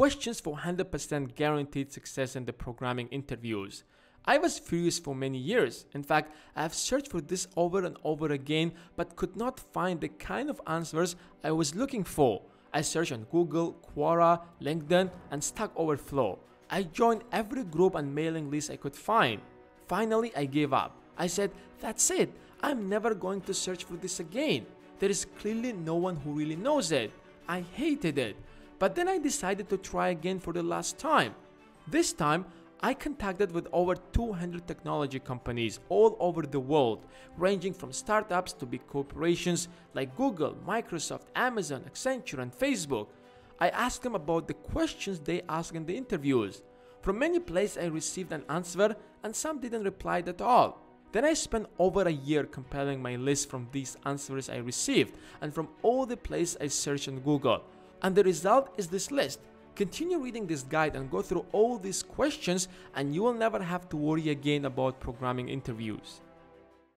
questions for 100% guaranteed success in the programming interviews. I was furious for many years. In fact, I have searched for this over and over again but could not find the kind of answers I was looking for. I searched on Google, Quora, LinkedIn, and Stack Overflow. I joined every group and mailing list I could find. Finally, I gave up. I said, That's it. I'm never going to search for this again. There is clearly no one who really knows it. I hated it. But then I decided to try again for the last time. This time, I contacted with over 200 technology companies all over the world, ranging from startups to big corporations like Google, Microsoft, Amazon, Accenture, and Facebook. I asked them about the questions they asked in the interviews. From many places, I received an answer, and some didn't reply at all. Then I spent over a year compiling my list from these answers I received and from all the places I searched on Google. And the result is this list. Continue reading this guide and go through all these questions, and you will never have to worry again about programming interviews.